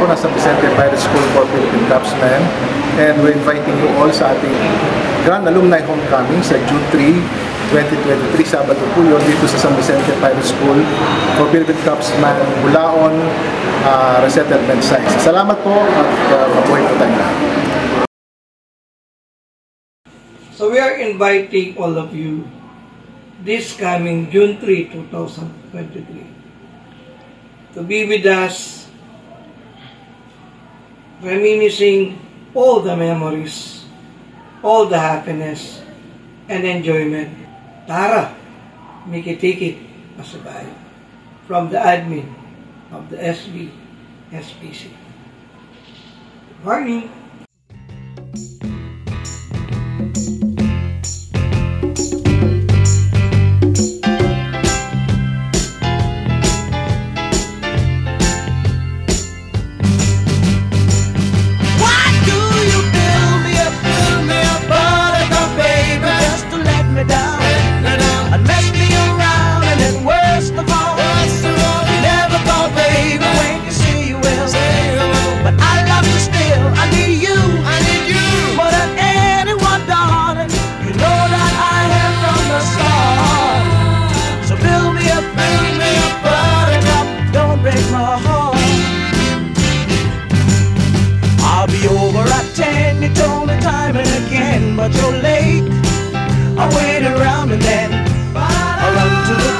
po ng San Vicente Pirate School for Philippine Craftsmen. And we're inviting you all sa ating Grand Alumni Homecoming sa June 3, 2023, Sabado po yun, dito sa San Vicente Pirate School for Philippine Craftsmen, Bulaon, uh, Resettlement Science. Salamat po at uh, mabuhay po tayo lahat. So we are inviting all of you this coming June 3, 2023 to be with us reminiscing all the memories, all the happiness and enjoyment. Tara, mikitikit masabay from the admin of the SB SPC. Morning. And again, but you're late. I wait around and then I run to the